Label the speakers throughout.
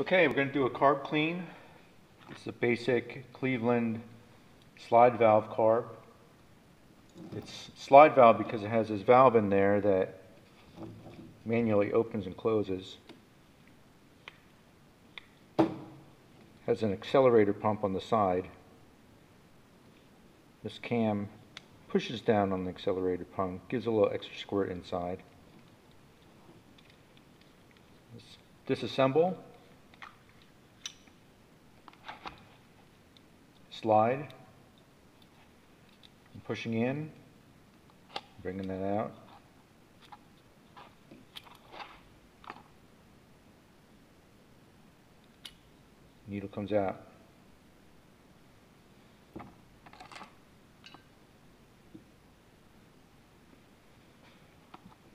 Speaker 1: Okay, we're going to do a carb clean. It's a basic Cleveland slide valve carb. It's slide valve because it has this valve in there that manually opens and closes. Has an accelerator pump on the side. This cam pushes down on the accelerator pump, gives a little extra squirt inside. Disassemble. Slide. I'm pushing in, bringing that out. Needle comes out.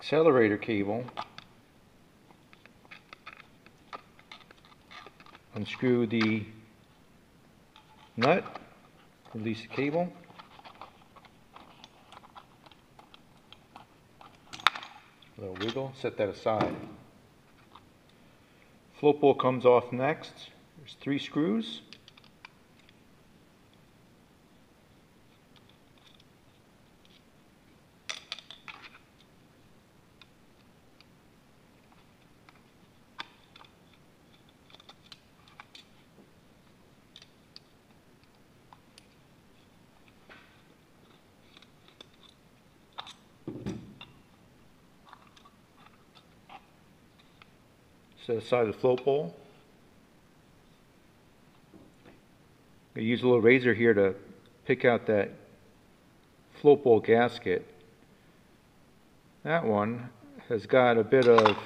Speaker 1: Accelerator cable. Unscrew the nut, release the cable. A little wiggle, set that aside. Float bowl comes off next. There's three screws. Set aside the float bowl. I'm going to use a little razor here to pick out that float bowl gasket. That one has got a bit of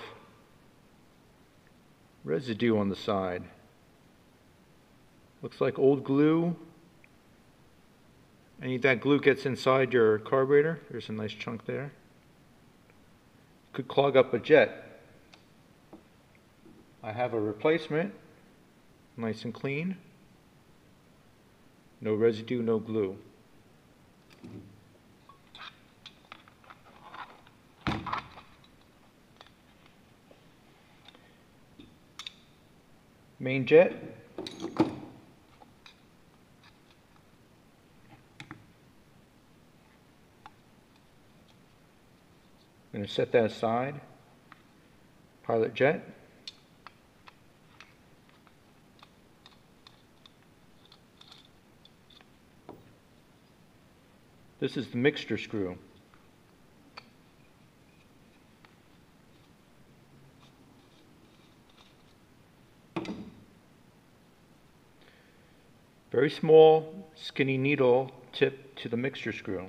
Speaker 1: residue on the side. Looks like old glue. Any of that glue gets inside your carburetor. There's a nice chunk there. Could clog up a jet. I have a replacement, nice and clean. No residue, no glue. Main jet. I'm going to set that aside. Pilot jet. This is the mixture screw. Very small, skinny needle tip to the mixture screw.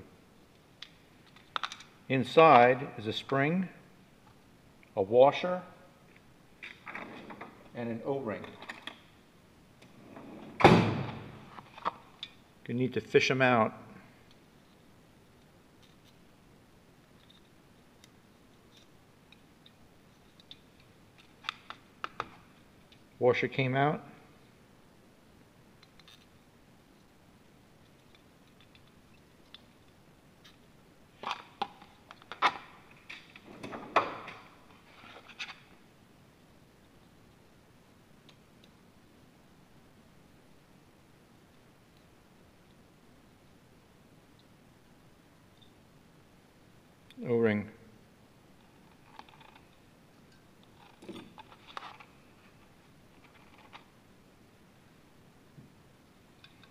Speaker 1: Inside is a spring, a washer, and an O-ring. You need to fish them out washer came out. O-ring.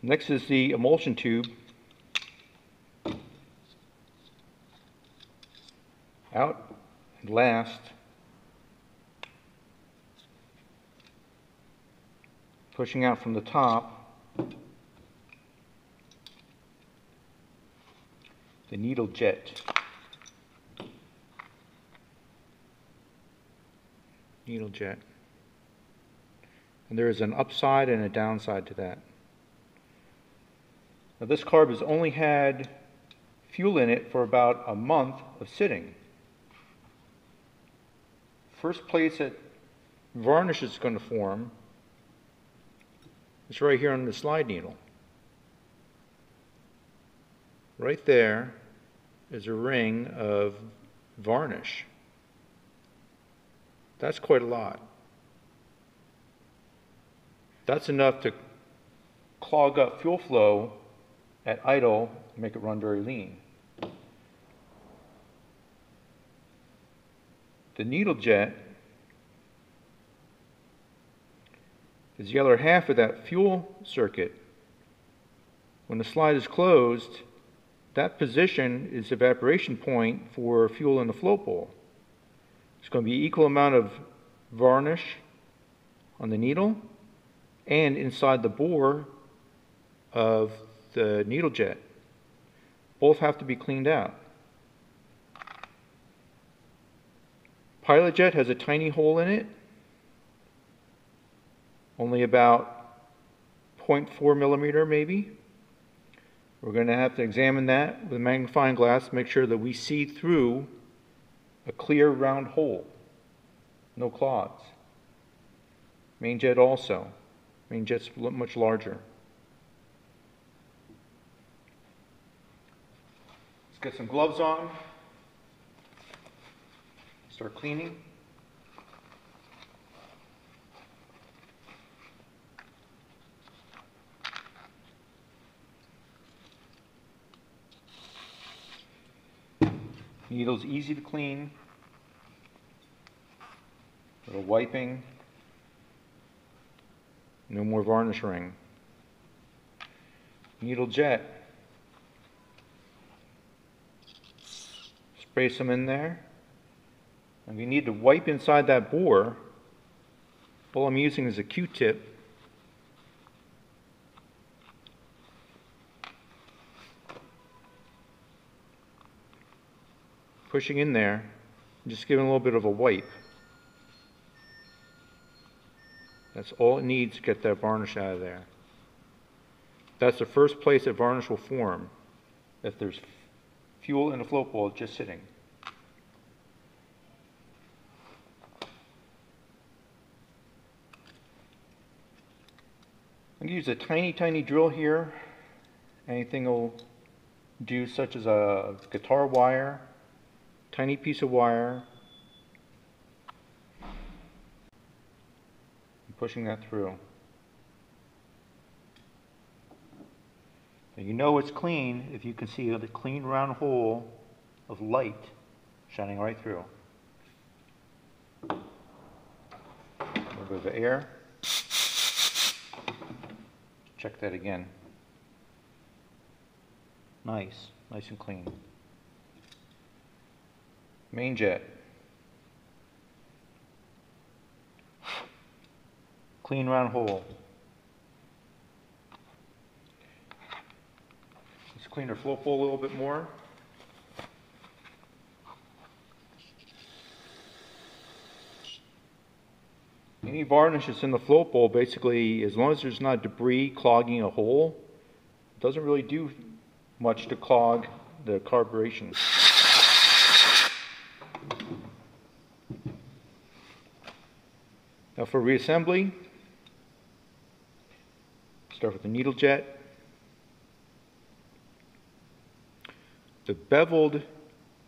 Speaker 1: Next is the emulsion tube. Out and last. Pushing out from the top. The needle jet. Needle jet. And there is an upside and a downside to that. Now this carb has only had fuel in it for about a month of sitting. First place that varnish is going to form is right here on the slide needle. Right there is a ring of varnish. That's quite a lot. That's enough to clog up fuel flow at idle, make it run very lean. The needle jet is the other half of that fuel circuit. When the slide is closed, that position is evaporation point for fuel in the float bowl. It's going to be equal amount of varnish on the needle and inside the bore of the needle jet. Both have to be cleaned out. Pilot jet has a tiny hole in it, only about 0.4 millimeter maybe. We're going to have to examine that with a magnifying glass, make sure that we see through a clear round hole, no clogs. Main jet also. Main jet's much larger. Get some gloves on. Start cleaning. Needle's easy to clean. Little wiping. No more varnish ring. Needle jet. Spray some in there. And we need to wipe inside that bore. All I'm using is a Q-tip. Pushing in there, just giving a little bit of a wipe. That's all it needs to get that varnish out of there. That's the first place that varnish will form if there's fuel in the float bowl just sitting. I'm going to use a tiny, tiny drill here. Anything will do, such as a guitar wire, tiny piece of wire. I'm pushing that through. Now you know it's clean if you can see the clean round hole of light shining right through. A little bit of air. Check that again. Nice, nice and clean. Main jet. Clean round hole. Clean our float bowl a little bit more. Any varnish that's in the float bowl, basically, as long as there's not debris clogging a hole, doesn't really do much to clog the carburation. Now for reassembly, start with the needle jet. The beveled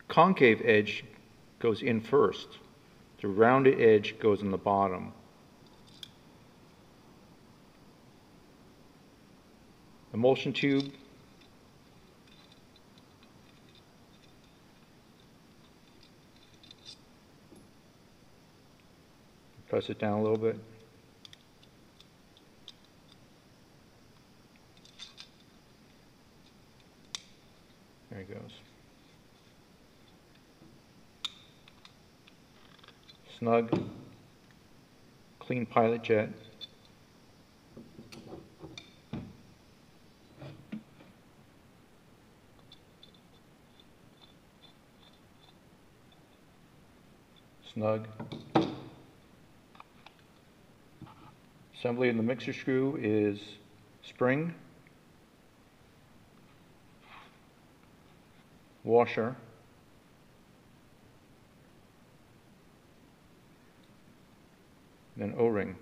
Speaker 1: concave edge goes in first. The rounded edge goes in the bottom. emulsion tube. Press it down a little bit. There he goes. Snug, clean pilot jet. snug. Assembly in the mixer screw is spring, washer, then O-ring.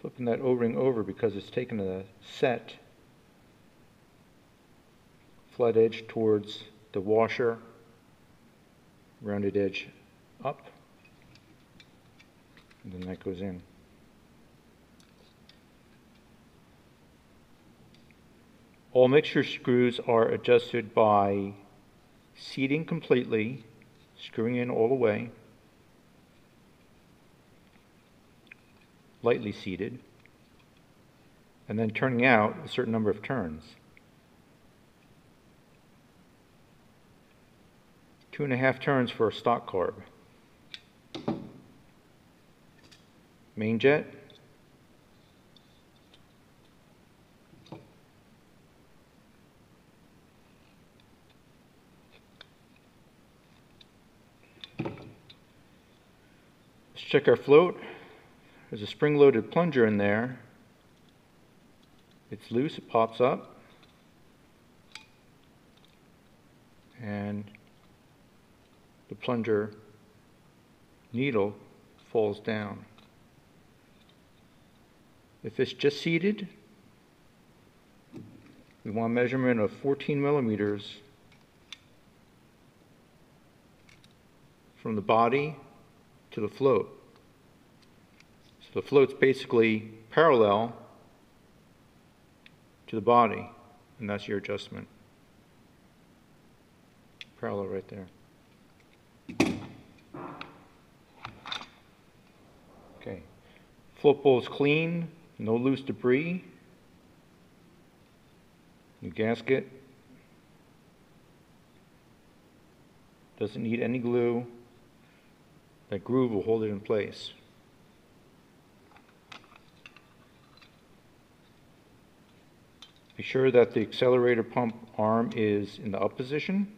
Speaker 1: Flipping that O-ring over because it's taken a set flat edge towards the washer, rounded edge up. And then that goes in. All mixture screws are adjusted by seating completely, screwing in all the way, lightly seated, and then turning out a certain number of turns. Two and a half turns for a stock carb. Main jet. Check our float. There's a spring-loaded plunger in there. It's loose, it pops up. And the plunger needle falls down. If it's just seated, we want a measurement of 14 millimeters from the body to the float. So the float's basically parallel to the body, and that's your adjustment. Parallel right there. Okay. Float bowl clean, no loose debris. New gasket. Doesn't need any glue. That groove will hold it in place. Be sure that the accelerator pump arm is in the up position.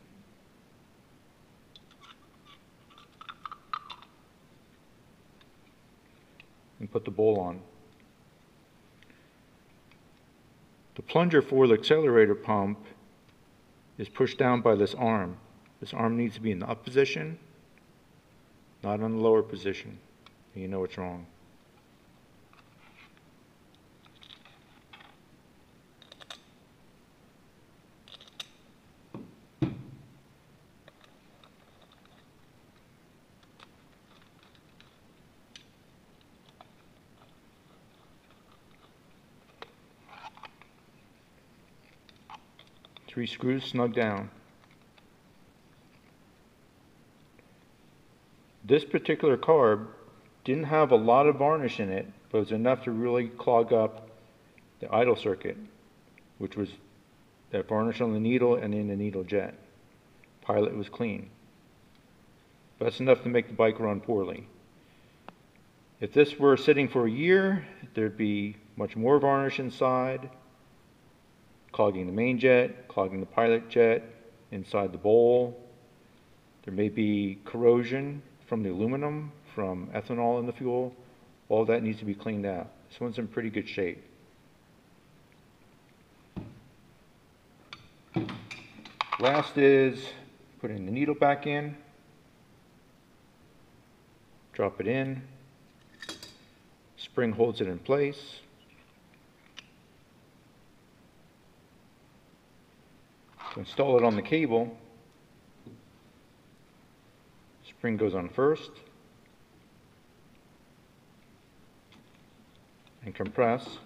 Speaker 1: And put the bowl on. The plunger for the accelerator pump is pushed down by this arm. This arm needs to be in the up position, not in the lower position. And you know what's wrong. Three screws snug down. This particular carb didn't have a lot of varnish in it, but it was enough to really clog up the idle circuit, which was that varnish on the needle and in the needle jet. Pilot was clean. But that's enough to make the bike run poorly. If this were sitting for a year, there'd be much more varnish inside, clogging the main jet, clogging the pilot jet, inside the bowl. There may be corrosion from the aluminum, from ethanol in the fuel. All that needs to be cleaned out. This one's in pretty good shape. Last is putting the needle back in. Drop it in. Spring holds it in place. Install it on the cable, spring goes on first and compress,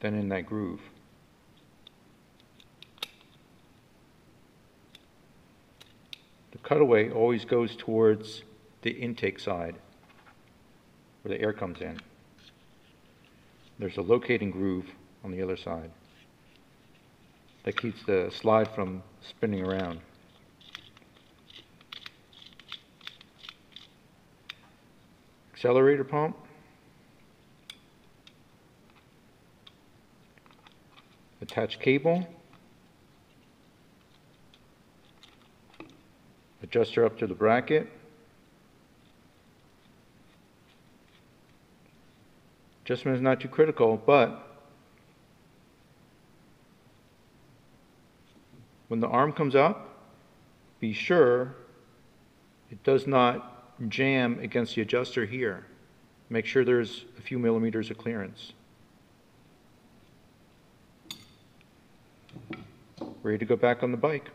Speaker 1: then in that groove. The cutaway always goes towards the intake side where the air comes in. There's a locating groove on the other side that keeps the slide from spinning around. Accelerator pump. Attach cable. Adjuster up to the bracket. Adjustment is not too critical, but when the arm comes up, be sure it does not jam against the adjuster here. Make sure there's a few millimeters of clearance. Ready to go back on the bike.